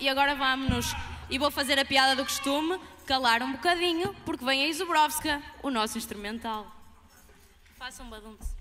E agora vamos-nos, e vou fazer a piada do costume, calar um bocadinho, porque vem a Isobrovska, o nosso instrumental. Façam um badunce.